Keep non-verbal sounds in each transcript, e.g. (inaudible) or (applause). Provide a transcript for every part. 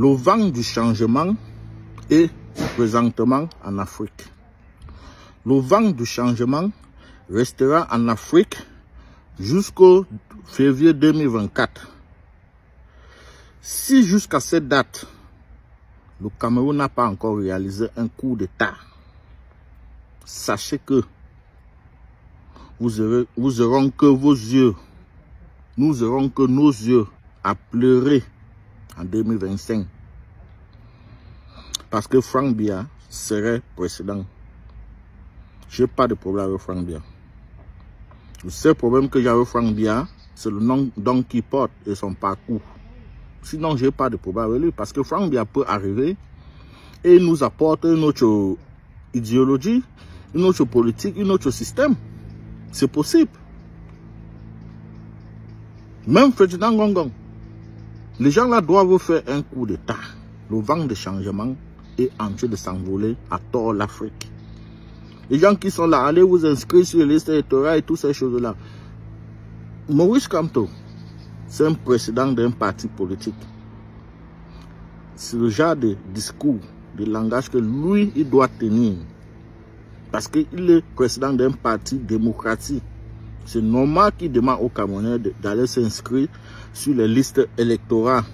Le vent du changement est présentement en Afrique. Le vent du changement restera en Afrique jusqu'au février 2024. Si jusqu'à cette date, le Cameroun n'a pas encore réalisé un coup d'État, sachez que vous aurez, que vos yeux, nous aurons que nos yeux à pleurer en 2025. Parce que Frank Bia serait précédent. Je n'ai pas de problème avec Frank Bia. Le seul problème que j'ai avec Frank Bia, c'est le nom qu'il porte et son parcours. Sinon, je n'ai pas de problème avec lui parce que Frank Bia peut arriver et nous apporter une autre idéologie, une autre politique, un autre système. C'est possible. Même Ferdinand Gongong. Les gens là doivent faire un coup d'État. Le vent de changement est en train de s'envoler à tort l'Afrique. Les gens qui sont là, allez vous inscrire sur les listes électorales et toutes ces choses-là. Maurice Kamto, c'est un président d'un parti politique. C'est le genre de discours, de langage que lui, il doit tenir. Parce qu'il est président d'un parti démocratique. C'est normal qu'il demande aux Camerounais d'aller s'inscrire sur les listes électorales.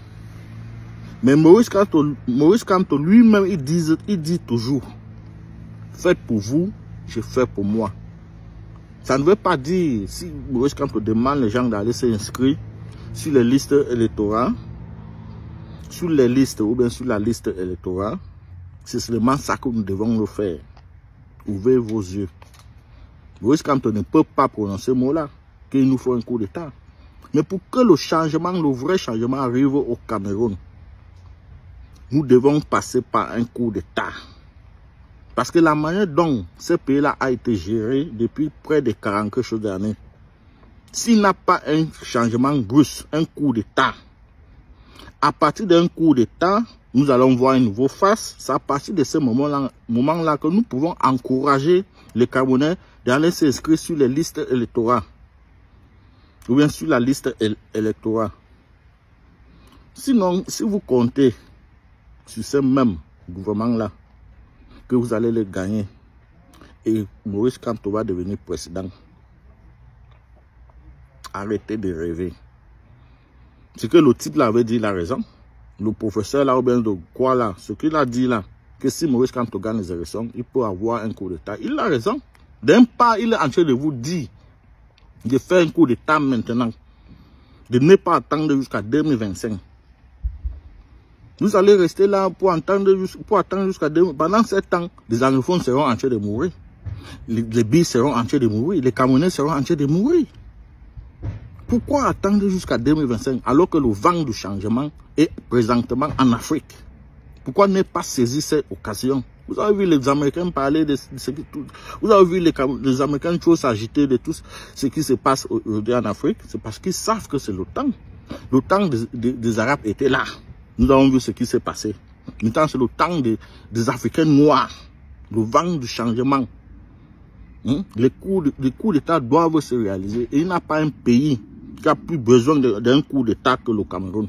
Mais Maurice Kamto lui-même, il dit, toujours, faites pour vous, je fais pour moi. Ça ne veut pas dire, si Maurice Kamto demande les gens d'aller s'inscrire sur les listes électorales, sur les listes ou bien sur la liste électorale, c'est seulement ça que nous devons le faire. Ouvrez vos yeux. Maurice Kamto ne peut pas prononcer ce mot-là, qu'il nous faut un coup d'État. Mais pour que le changement, le vrai changement arrive au Cameroun, nous devons passer par un coup d'État. Parce que la manière dont ce pays-là a été géré depuis près de 40 quelque chose d'années, s'il n'a pas un changement brusque, un coup d'État, à partir d'un coup d'État, nous allons voir une nouvelle face. C'est à partir de ce moment-là moment -là que nous pouvons encourager les Camerounais d'aller s'inscrire sur les listes électorales. Ou bien sur la liste électorale. Sinon, si vous comptez sur ce même gouvernement-là, que vous allez le gagner, et Maurice Kamto va devenir président, arrêtez de rêver. Ce que le type là avait dit, il a raison. Le professeur là, ou bien de quoi là, ce qu'il a dit là, que si Maurice Kamto gagne les élections, il peut avoir un coup d'État. Il a raison. D'un pas, il est en train de vous dire de faire un coup d'État maintenant. De ne pas attendre jusqu'à 2025. Vous allez rester là pour pour attendre jusqu'à 2025. Pendant ce temps, les anglophones seront en train de mourir. Les, les billes seront en train de mourir. Les Camerounais seront en train de mourir. Pourquoi attendre jusqu'à 2025 alors que le vent du changement est présentement en Afrique? Pourquoi ne pas saisir cette occasion Vous avez vu les Américains parler de, ce qui... Vous avez vu les, Américains s'agiter de tout ce qui se passe aujourd'hui en Afrique? C'est parce qu'ils savent que c'est le temps. Le temps des, Arabes était là. Nous avons vu ce qui s'est passé. Maintenant, c'est le temps des, Africains noirs. Le vent du changement. Hein? Les coups d'État doivent se réaliser. Il n'y a pas un pays qui a plus besoin d'un coup d'État que le Cameroun.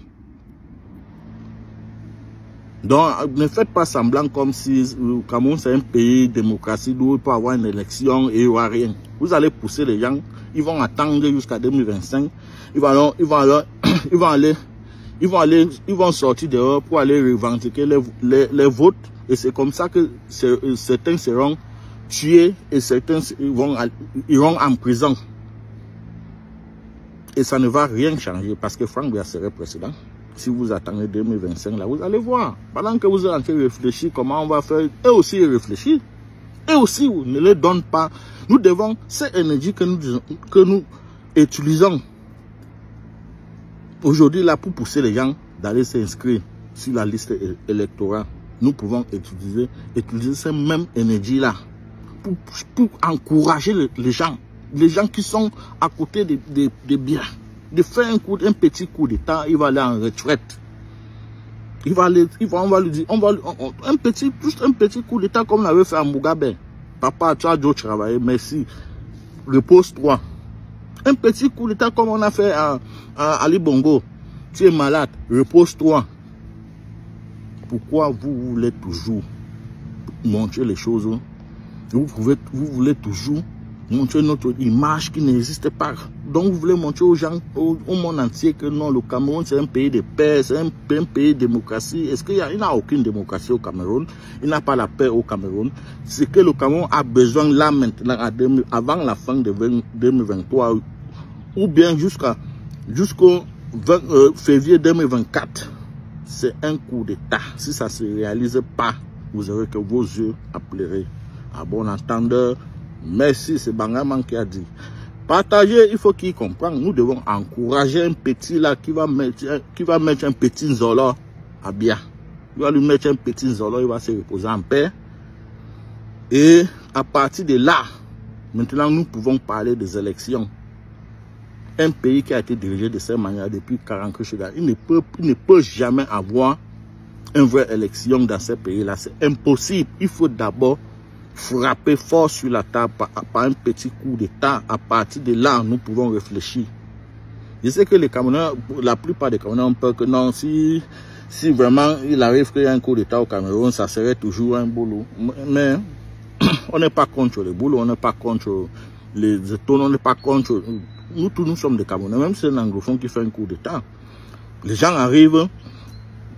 Donc, ne faites pas semblant comme si le Cameroun c'est un pays démocratie où il peut avoir une élection et il n'y aura rien. Vous allez pousser les gens, ils vont attendre jusqu'à 2025, (clears throat) ils vont, sortir dehors pour aller revendiquer les, les, votes et c'est comme ça que certains seront tués et certains iront en prison. Et ça ne va rien changer parce que Franck Bia serait président. Si vous attendez 2025, là, vous allez voir. Pendant que vous êtes en train de réfléchir comment on va faire, eux aussi réfléchir. Eux aussi, ne les donne pas. Nous devons, cette énergie que nous, que nous utilisons aujourd'hui là pour pousser les gens d'aller s'inscrire sur la liste électorale, nous pouvons utiliser, utiliser cette même énergie là pour, pour encourager les gens les gens qui sont à côté de, de, de biens, de faire un, coup, un petit coup d'état, il va aller en retraite. Il va aller, il va, on va lui dire, on va, un petit, juste un petit coup d'état comme on avait fait à Mugabe. Papa, tu as dû travailler, merci. Repose-toi. Un petit coup d'état comme on a fait à, à Ali Bongo. Tu es malade, repose-toi. pourquoi vous voulez toujours montrer les choses vous, pouvez, vous voulez toujours montrer notre image qui n'existe pas. Donc vous voulez montrer aux gens, au, monde entier que non, le Cameroun c'est un pays de paix, c'est un, pays de démocratie. Est-ce qu'il n'y a, a, aucune démocratie au Cameroun? Il n'a pas la paix au Cameroun. Ce que le Cameroun a besoin là maintenant, avant la fin de 2023, ou bien jusqu'à jusqu'au euh, février 2024, c'est un coup d'État. Si ça ne se réalise pas, vous aurez que vos yeux appellerez à bon entendeur Merci, c'est Bangaman qui a dit. Partager, il faut qu'il comprenne. Nous devons encourager un petit là qui va mettre, qui va mettre un petit Zola à bien. Il va lui mettre un petit Zola, il va se reposer en paix. Et à partir de là, maintenant nous pouvons parler des élections. Un pays qui a été dirigé de cette manière depuis 40 ans, il ne peut, il ne peut jamais avoir une vraie élection dans ce pays-là. C'est impossible. Il faut d'abord frapper fort sur la table par, un petit coup d'État. À partir de là, nous pouvons réfléchir. Je sais que les Camerounais, la plupart des Camerounais ont peur que non, si, si vraiment il arrive qu'il y ait un coup d'État au Cameroun, ça serait toujours un boulot. Mais (clears throat) on n'est pas contre les boulots, on n'est pas contre les étonnes, on n'est pas contre... Nous tous, nous sommes des Camerounais, même si c'est un anglophone qui fait un coup d'État. Les gens arrivent,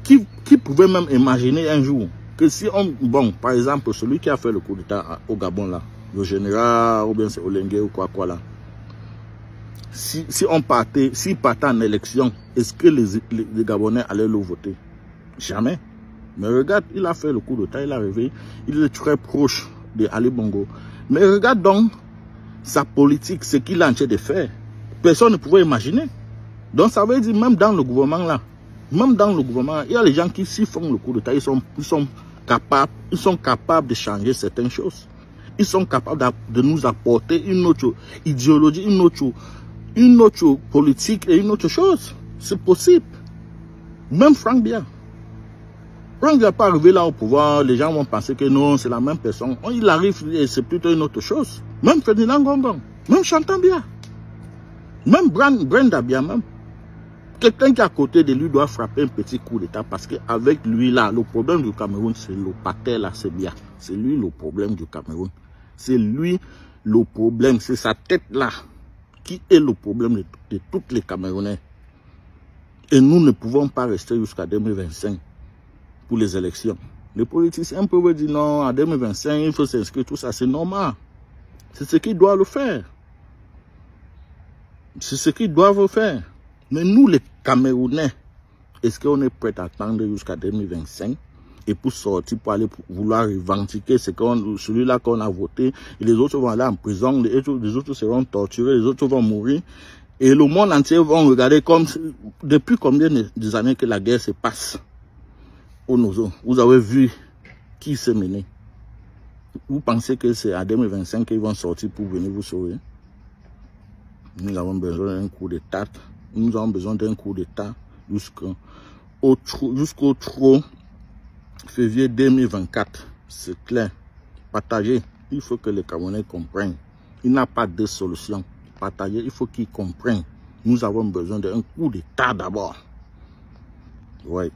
qui, qui pouvaient même imaginer un jour que si on, bon, par exemple, celui qui a fait le coup d'État au Gabon là, le général, ou bien c'est Olengue ou quoi, quoi là, si, si on partait, s'il partait en élection, est-ce que les, Gabonais allaient le voter? Jamais. Mais regarde, il a fait le coup d'État, il est arrivé, il est très proche de Ali Bongo. Mais regarde donc sa politique, ce qu'il a en train de faire. Personne ne pouvait imaginer. Donc ça veut dire, même dans le gouvernement là, même dans le gouvernement, il y a les gens qui, s'y font le coup d'État, ils sont ils sont capables de changer certaines choses. Ils sont capables de nous apporter une autre idéologie, une autre, une autre politique et une autre chose. C'est possible. Même Franck Bia. Franck n'est pas arrivé là au pouvoir, les gens vont penser que non, c'est la même personne. Il arrive et c'est plutôt une autre chose. Même Ferdinand Gongong, même Chantal Bia, même Brenda Bia. Quelqu'un qui est à côté de lui doit frapper un petit coup d'état parce qu'avec lui là, le problème du Cameroun, c'est le paquet là, c'est bien. C'est lui le problème du Cameroun. C'est lui le problème, c'est sa tête là qui est le problème de, de tous les Camerounais. Et nous ne pouvons pas rester jusqu'à 2025 pour les élections. Les politiciens peuvent dire non, en 2025, il faut s'inscrire, tout ça, c'est normal. C'est ce qu'ils doivent le faire. C'est ce qu'ils doivent faire. Mais nous, les Camerounais, est-ce qu'on est prêt à attendre jusqu'à 2025 et pour sortir, pour aller vouloir revendiquer celui-là qu'on a voté, et les autres vont aller en prison, les autres, seront torturés, les autres vont mourir, et le monde entier va regarder comme, depuis combien de années que la guerre se passe au Nozo. Vous avez vu qui s'est mené. Vous pensez que c'est à 2025 qu'ils vont sortir pour venir vous sauver? Nous avons besoin d'un coup de tarte nous avons besoin d'un coup d'État jusqu'au jusqu'au 3 février 2024. C'est clair. Partager. Il faut que les Camerounais comprennent. Il n'a pas de solution. Partager, il faut qu'ils comprennent. Nous avons besoin d'un coup d'État d'abord. Ouais.